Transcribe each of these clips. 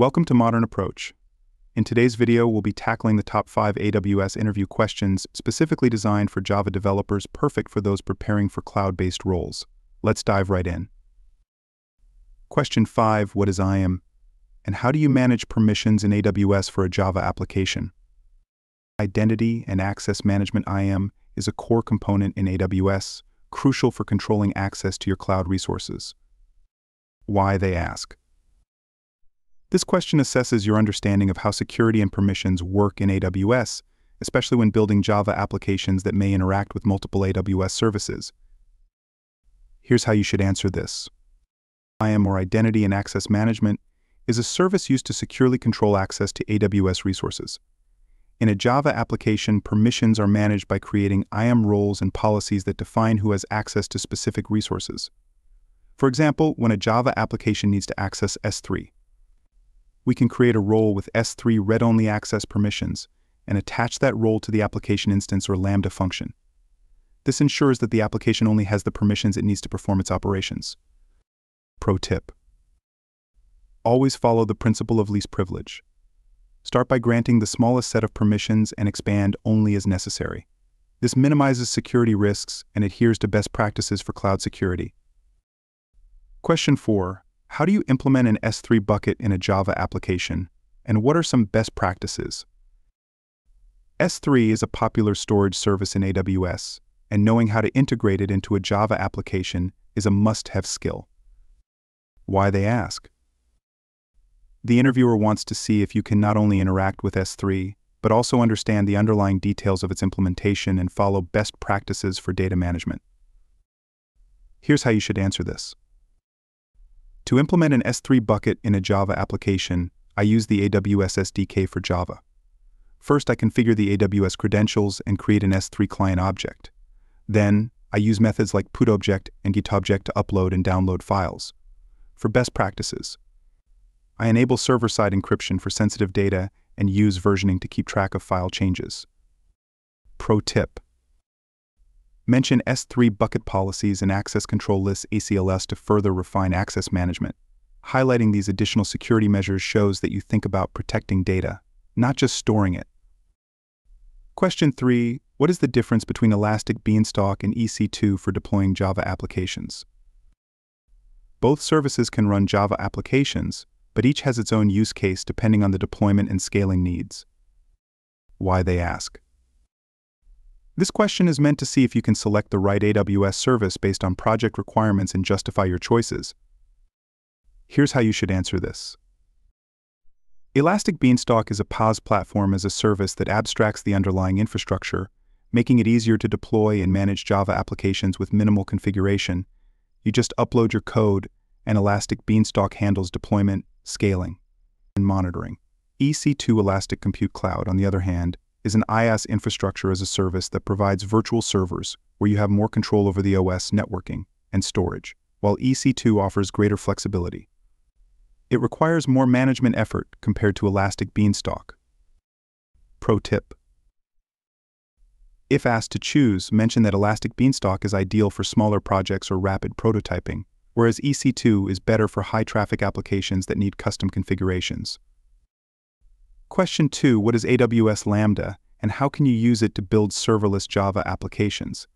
Welcome to Modern Approach. In today's video, we'll be tackling the top five AWS interview questions specifically designed for Java developers perfect for those preparing for cloud-based roles. Let's dive right in. Question 5 What is IAM? And how do you manage permissions in AWS for a Java application? Identity and Access Management IAM is a core component in AWS, crucial for controlling access to your cloud resources. Why, they ask. This question assesses your understanding of how security and permissions work in AWS, especially when building Java applications that may interact with multiple AWS services. Here's how you should answer this. IAM or Identity and Access Management is a service used to securely control access to AWS resources. In a Java application, permissions are managed by creating IAM roles and policies that define who has access to specific resources. For example, when a Java application needs to access S3, we can create a role with S3 read-only access permissions and attach that role to the application instance or Lambda function. This ensures that the application only has the permissions it needs to perform its operations. Pro tip. Always follow the principle of least privilege. Start by granting the smallest set of permissions and expand only as necessary. This minimizes security risks and adheres to best practices for cloud security. Question 4. How do you implement an S3 bucket in a Java application, and what are some best practices? S3 is a popular storage service in AWS, and knowing how to integrate it into a Java application is a must-have skill. Why, they ask. The interviewer wants to see if you can not only interact with S3, but also understand the underlying details of its implementation and follow best practices for data management. Here's how you should answer this. To implement an S3 bucket in a Java application, I use the AWS SDK for Java. First, I configure the AWS credentials and create an S3 client object. Then, I use methods like putObject and getObject to upload and download files. For best practices, I enable server-side encryption for sensitive data and use versioning to keep track of file changes. Pro tip. Mention S3 bucket policies and access control lists ACLS to further refine access management. Highlighting these additional security measures shows that you think about protecting data, not just storing it. Question 3. What is the difference between Elastic Beanstalk and EC2 for deploying Java applications? Both services can run Java applications, but each has its own use case depending on the deployment and scaling needs. Why, they ask. This question is meant to see if you can select the right AWS service based on project requirements and justify your choices. Here's how you should answer this. Elastic Beanstalk is a PaaS platform as a service that abstracts the underlying infrastructure, making it easier to deploy and manage Java applications with minimal configuration. You just upload your code, and Elastic Beanstalk handles deployment, scaling, and monitoring. EC2 Elastic Compute Cloud, on the other hand, is an IaaS infrastructure as a service that provides virtual servers where you have more control over the OS networking and storage, while EC2 offers greater flexibility. It requires more management effort compared to Elastic Beanstalk. Pro tip. If asked to choose, mention that Elastic Beanstalk is ideal for smaller projects or rapid prototyping, whereas EC2 is better for high-traffic applications that need custom configurations. Question 2. What is AWS Lambda, and how can you use it to build serverless Java applications?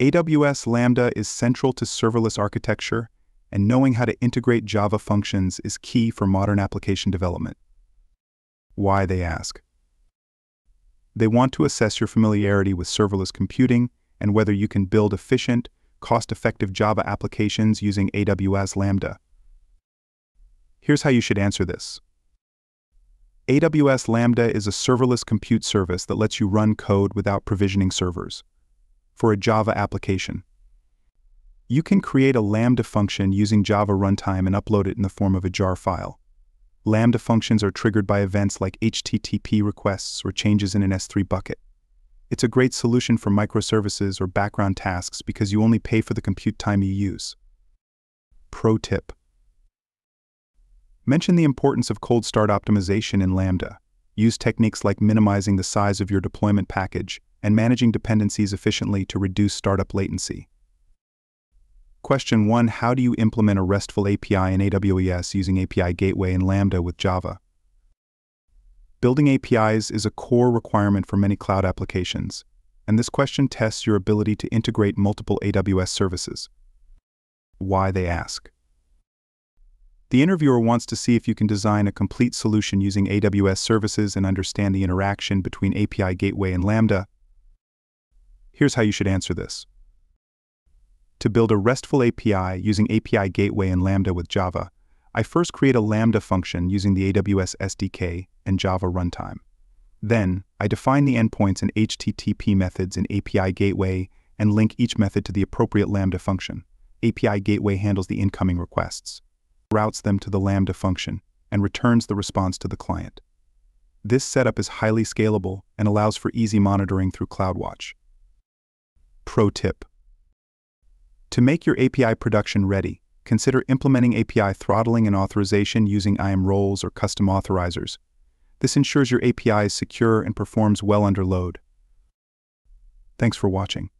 AWS Lambda is central to serverless architecture, and knowing how to integrate Java functions is key for modern application development. Why, they ask. They want to assess your familiarity with serverless computing and whether you can build efficient, cost-effective Java applications using AWS Lambda. Here's how you should answer this. AWS Lambda is a serverless compute service that lets you run code without provisioning servers. For a Java application, you can create a Lambda function using Java runtime and upload it in the form of a jar file. Lambda functions are triggered by events like HTTP requests or changes in an S3 bucket. It's a great solution for microservices or background tasks because you only pay for the compute time you use. Pro tip. Mention the importance of cold start optimization in Lambda. Use techniques like minimizing the size of your deployment package and managing dependencies efficiently to reduce startup latency. Question 1 How do you implement a RESTful API in AWS using API Gateway and Lambda with Java? Building APIs is a core requirement for many cloud applications, and this question tests your ability to integrate multiple AWS services. Why they ask. The interviewer wants to see if you can design a complete solution using AWS services and understand the interaction between API Gateway and Lambda. Here's how you should answer this. To build a RESTful API using API Gateway and Lambda with Java, I first create a Lambda function using the AWS SDK and Java runtime. Then, I define the endpoints and HTTP methods in API Gateway and link each method to the appropriate Lambda function. API Gateway handles the incoming requests, routes them to the Lambda function, and returns the response to the client. This setup is highly scalable and allows for easy monitoring through CloudWatch. Pro tip To make your API production ready, consider implementing API throttling and authorization using IAM roles or custom authorizers. This ensures your API is secure and performs well under load. Thanks for watching.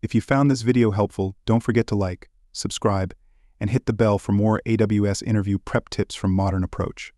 If you found this video helpful, don't forget to like, subscribe, and hit the bell for more AWS interview prep tips from Modern Approach.